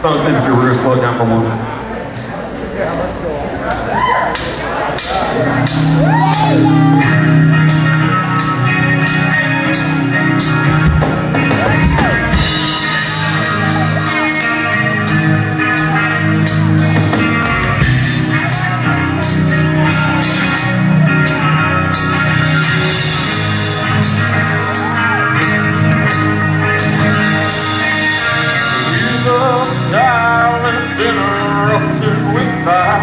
I said if you were going to slow down for one. He's interrupted with that.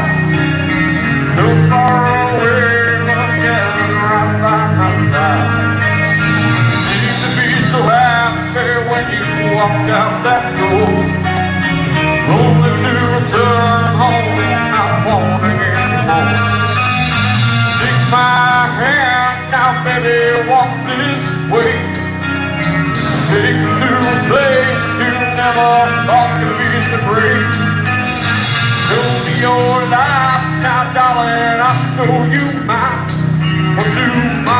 No far away, but again right by my side. Seemed to be so happy when you walked out that door. Only to return home not wanting anymore. Take my hand now, baby, walk this way. Take to a place you never thought could be so great. Your life now, darling, I'll show you mine. For tomorrow is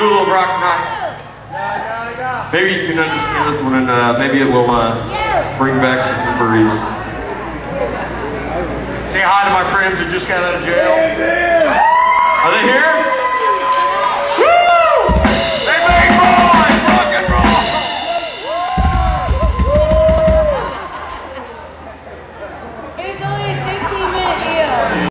Rock Night. Maybe you can understand this one, and uh, maybe it will uh, bring back some memories. Say hi to my friends who just got out of jail. Are they here?